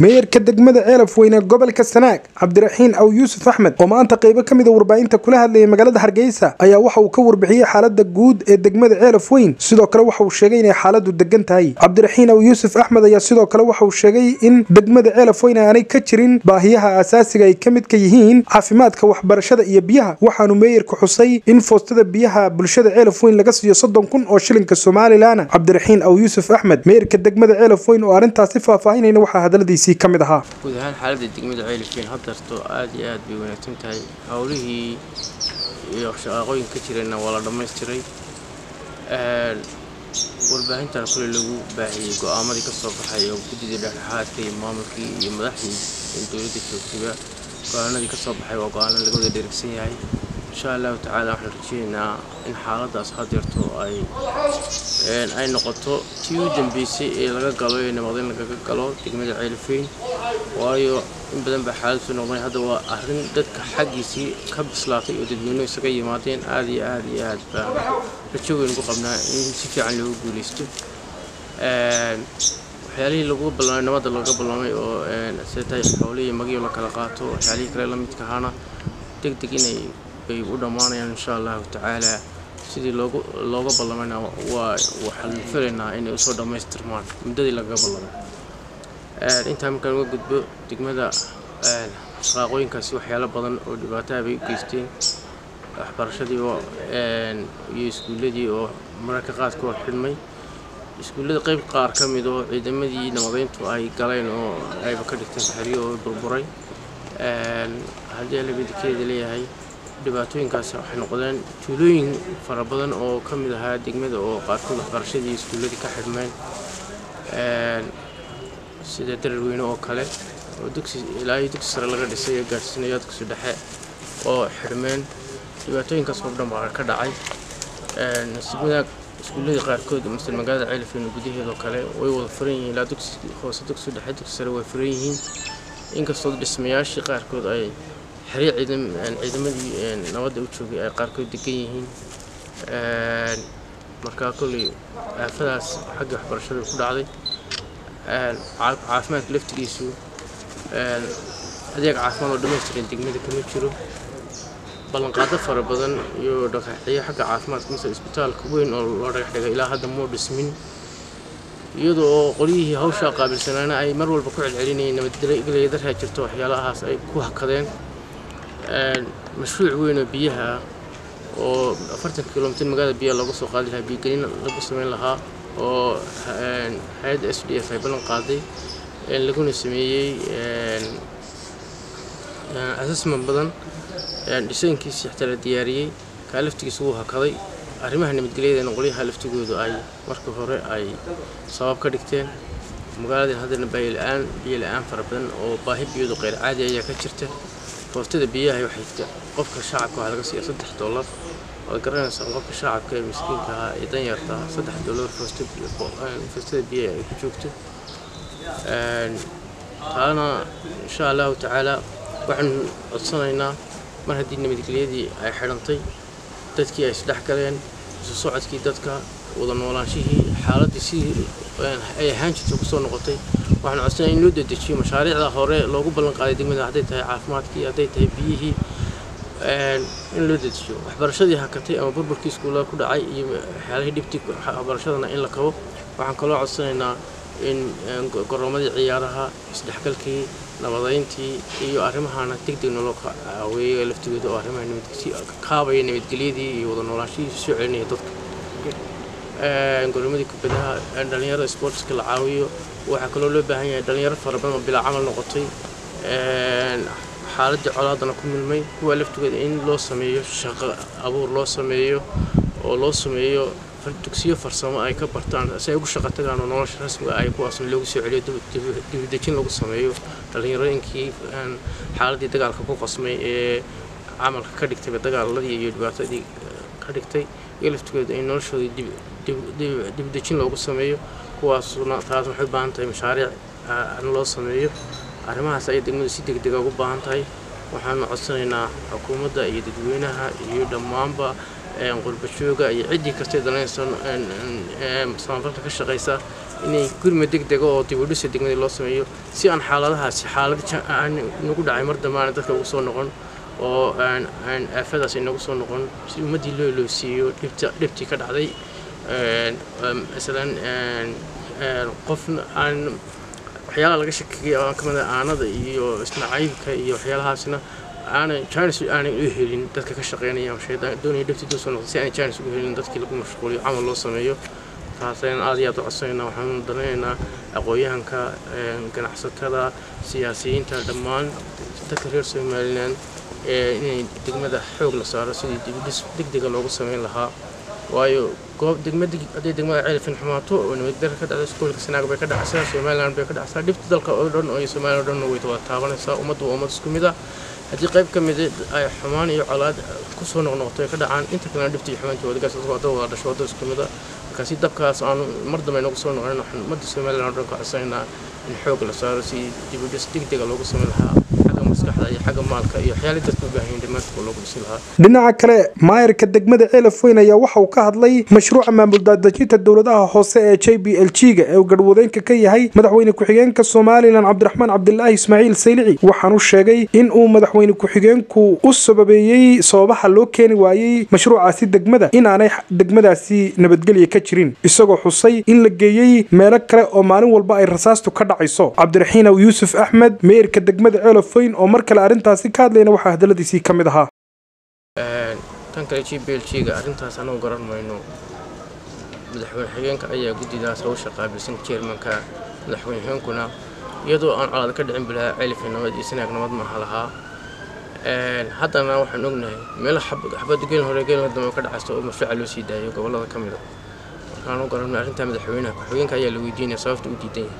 meeyarka degmada ceelaf weyne gobolka sanaag cabdiraxiin aw yuusuf axmed oo maanta qaybo ka mid a warbaahinta kula hadlayay magaalada hargeysa ayaa waxa uu ka warbixiyey xaalada guud ee degmada ceelaf weyn. Sidoo kale waxa uu sheegay inay xaaladu degan tahay. Cabdiraxiin aw yuusuf axmed ayaa sidoo kale waxa uu sheegay in degmada ceelaf weyn aanay ka jirin baahiyaha asaasiga ay ka midka yihiin caafimaadka waxbarashada iyo biyaha. Waxaanu meeyarku xusay in foostada biyaha bulshada ceelaf weyn laga siiyo soddon kun oo shilinka somalilan cabdiraxiin aw yuusuf axmed meeyarka degmada ceelaf weyn oo arrintaasi faahfaahinayna waxaa hadaladiisa guud ahaan xaaladda degmada ceelifeen haddarto aad iyo aad bay wanaagsan tahay. Howlihii shaqaaqooyin ka jirayna waa la dhammaystiray warbaahintan kule lagu baahiyey go'aamadii ka soo baxay oo guddidii dhexdhexaadka maamulkii iyo madaxdii dowladda joogtaba go'aanadii ka soo baxay waa go'aano laga wada dheregsan yahay insha allahu tacaala waxaan rajeynaynaa in xaaladaas hadeerto ay noqoto tii u dambeysay ee laga galo ee nabaqdeen lagaga galo degmada ceelifeyn waayo in badan baa xaalad soo noqday hadda waa arrin dadka xaggiisii ka bislaatay oo dadweynuhu isaga yimaadeen. Aad iyo aad iyo aad baan rajo weyn ugu qabnaa in si fiican loogu guuleysto waxyaalihii lagu ballamay nabadda laga ballamay oo sida tahay xoolihii magiyo la kala qaato waxyaalihii kale la midka ahaana deg bay u dhammaanayaan insha allahu tacaala. Sidii loogu looga ballamayna waa waxaan filaynaa inay u soo dhammaystirmaan muddadii lagaga ballamay intaa markaan uga gudbo degmada shaqaaqooyinkaasi waxyaalo badan oo dhibaataha bay u geysteen waxbarashadii oo iyo iskuulladii oo mararka qaadkood xidhmay. Iskuullada qayb qaar ka mid oo ciidamadii nabadayntu ay galeen oo ayba ka dhigteen xeryo oo burburay. Haddii alabidikeeda leeyahay dhibaatooyinkaasi waxay noqdeen tuulooyin fara badan oo ka mid ahaa degmada oo qaarkood waxbarashadii iskuulladii ka xidhmeen sida dararweyne oo kale oo dugsi ilaa iyo dugsi sare laga dhisay ee gaadhsiinaya dugsi dhexe oo xidhmeen dhibaatooyinkaas oo dhan baa ka dhacay nasiibada iskuulladii qaarkood masal magaalada ceelifeen gudaheedoo kale way wada furan yihiin ilaa dugsi hoose dugsi dhexe dugsi sare way furan yihiin. Inkastoo dhismayaashii qaarkood ay xeryo ciidamadii nabadda u joogay ay qaarkood degan yihiin. Markaa kolley aafadaas xagga waxbarashada ku dhacday. Caafimaadka laftigiisu adeeg caafimaad oo dhammaystiran degmada kama jiro. Ballanqaado fara badan iyo dhagaxyo xagga caafimaadka misal isbitaalka weyn oo loo dhagax dhigay ilaa hadda muu dhismin. Iyadoo oo qolyihii hawshaa qaabilsanaana ay mar walba ku celcelinayeen nabadgelya darhaa jirto waxyaalahaas ay ku hakadeen mashruuc weyn oo biyaha oo afartan kilomitir magaalada biyaha looga soo qaadi lahaa biyogelin lagu samayn lahaa oo hay'adda s d f ay ballan qaaday laguna sameeyey assessment badan dhisaynkiisii xitaa la diyaariyey kaa laftigiisa wuu hakaday arrimaha nabadgelyadana qolyaha laftigoodu ay marka hore ay sabab ka dhigteen. Magaaladeen haddana biyo la'aan fara badan oo baahi biyadu qeyr caadi ayaa ka jirta فرتدي بيها يوحي كده قفك شعبك على قصي صدح دولار وقرينا صار قفك شعبك مسكين كها يدين يرتا صدح دولار فرتدي بيها فرتدي بيها يكتشوكته أنا إن شاء الله تعالى وحن الصناينا ما هدينا مدقليدي أي حرنتي تذكي أي سلاح كرين سوعتك تذكر wada noolaanshihii xaaladdii sidii ay ahaan jirta ku soo noqotay. Waxaan codsanaya in loo dedejiyo mashaariicda hore loogu ballan qaaday degmada. Hadday tahay caafimaadkii hadday tahay biyihii in loo dedejiyo. Waxbarashadii hakatay ama burburkii iskuullada ku dhacay iyo waxyaalihii dhibtii waxbarashadana in la kabo waxaan kaloo codsanaynaa in goroomadii ciyaaraha isdhexgalkii nabadayntii iyo arrimahana deg deg naloo caaweeyo laftigooda oo arrimaha kaabaya nabadgelyadii iyo wada noolaanshihii soo celinaya dadka goroomadii kubadaha dhalinyarada sportska la caawiyo. Waxaa kaloo loo baahan yahay dhalinyaro fara badan oo bilaa camal noqotay xaaladii colaadana ku milmay. Kuwa laftigooda in loo sameeyo shaqo abuur loo sameeyo oo loo sameeyo dugsiyo farsamo ay ka bartaan si ay ugu shaqo tagaan oo nolosha rasmiga ay kuwaasna loogu soo celiyo dibadejin lagu sameeyo. Dhallinyarooyinkii xaaladii dagaalka ku qasmay ee camalka ka dhigtayba dagaaladii iyo dhibaatadii ka dhigtay iyo laftigooda in noloshooda dibadejin loogu sameeyo kuwaasna taas waxay u baahan tahay mashaariic in loo sameeyo. Arrimahaas ayay degmadu si deg dega ugu baahan tahay. Waxaanu codsanaynaa xukuumadda iyo dadweynaha iyo dhammaanba qurbajooga iyo ciddii kastay dalanaysa samafalka ka shaqaysa inay gurma deg dega oo dibudhisa degmadii loo sameeyo si aan xaaladahaasi xaalad nagu dhacay mar dambe aan dadka ugu soo noqon oo aan aafadaas inagu soo noqon. Si ummaddii loo iloosiiyo dhibtii ka dhacday masalan qofna aan waxyaalaha laga shakiyay oo ka mid ah aanada iyo isnacaybka iyo waxyaalahaasna aanay jaanis aanay u helin dadka ka shaqeynaya shaydaan doonaya soo noqday si aanay jaanis ugu helin dadkii lagu mashquuliyo camal loo sameeyo. Taasayna aad iyo aad u codsanaynaa waxaanu danaynaynaa aqoon-yahanka ganacsatada siyaasiyiinta dhammaan dadka reer somalilan inay degmada xoog la saaro sidii dibudhis degdega loogu sameyn lahaa. Waayo goob degmada hadday xumaato oo ka dhacda iskuolka sanaag bay ka dhacaysaa somaliland bay ka dhacaysaa dhibta dalka oo dhan oo somaliland oo dhan way wada taabanaysaa ummaddu waa ummad isku mid ah. Haddii qayb ka mid ay xumaan iyo colaad ku soo noqnoqoto ay ka dhacaan inta kalena dhibta iyo xumaantii wadagaas wada wada dhasho wadda isku mid ah. Markaasi dabkaas aanu mar dambe inagu soo noqonin waxaan ummadda somaliland oo dhan ka codsanaynaa in xoog la saaro si dibudhis degdega loogu sameyn lahaa dhinaca kale maayarka degmada ceelaf ayaa waxa uu ka hadlay mashruuca maamul daadejinta dowladaha hoose ee j b l g ga ee uu garhwadeenka ka yahay madaxweyne ku-xigeenka somalilan cabdiraxmaan cabdilaahi ismaaciil saylici. Waxaanu sheegay in uu madaxweyne ku-xigeenku u sababeeyey sababaha loo keeni waayey mashruucaasi degmada inaanay degmadaasi nabadgelya ka jirin isagoo xusay in la geeyey meelo kale oo maalin walba ay rasaastu ka dhacayso. Cabdiraxiin yuusuf axmed meerka degmada ceelaf oo mar kale arrintaasi ka hadlayna waxaa hadaladiisii ka mid ahaa. Tan kale g b l g ga arrintaas anagu garan mayno. Madaxweyne xigeenka ayaa guddidaas hawsha qaabilsan jeermanka madaxweyne xigeenkuna iyadoo aan colaad ka dhicin bilaha ceelifin nabad iyo sanaag nabad maaha lahaa haddana waxaan ognahay meelo xabadda gelin hore gelin dambe ka dhacaysta oo mashruuca loo sii daayo gobollada ka mid a markaan u garanay arrintaa madaxweynaha. Ku-xigeenka ayaa la weydiinaya sababta u diidan yahay